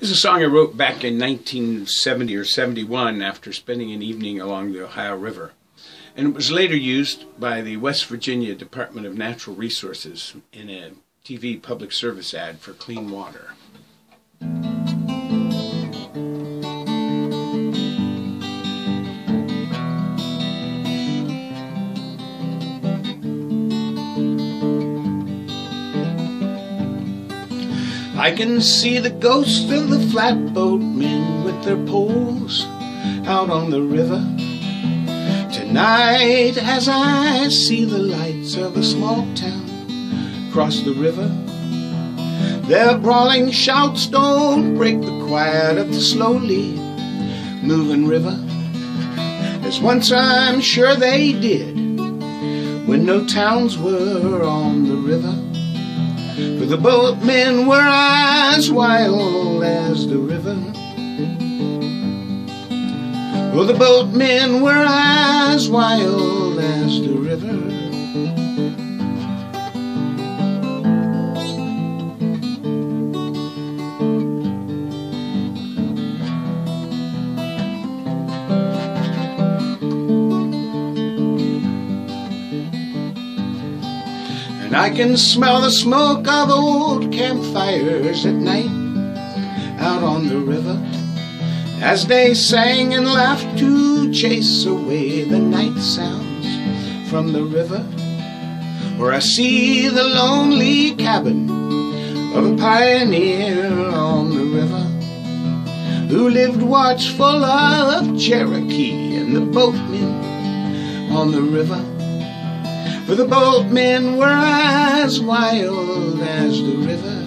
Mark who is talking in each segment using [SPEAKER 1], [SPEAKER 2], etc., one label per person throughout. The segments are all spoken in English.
[SPEAKER 1] This is a song I wrote back in 1970 or 71 after spending an evening along the Ohio River. And it was later used by the West Virginia Department of Natural Resources in a TV public service ad for clean water. I can see the ghosts of the flatboat men with their poles out on the river. Tonight, as I see the lights of a small town cross the river, their brawling shouts don't break the quiet of the slowly moving river. As once I'm sure they did when no towns were on the river. For the boatmen were as wild as the river. For the boatmen were as wild as the river. I can smell the smoke of old campfires at night out on the river as they sang and laughed to chase away the night sounds from the river. Or I see the lonely cabin of a pioneer on the river who lived watchful of Cherokee and the boatmen on the river. For the boatmen were as wild as the river.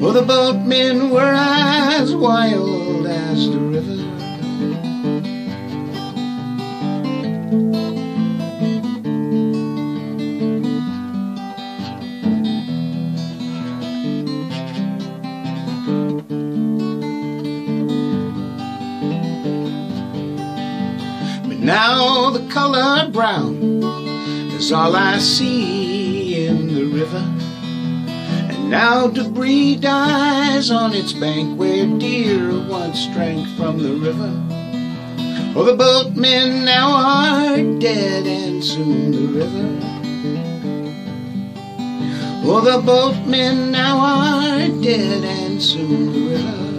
[SPEAKER 1] For the boatmen were as wild as the river. Now the color brown is all I see in the river. And now debris dies on its bank where deer once drank from the river. Oh, the boatmen now are dead and soon the river. Oh, the boatmen now are dead and soon the river.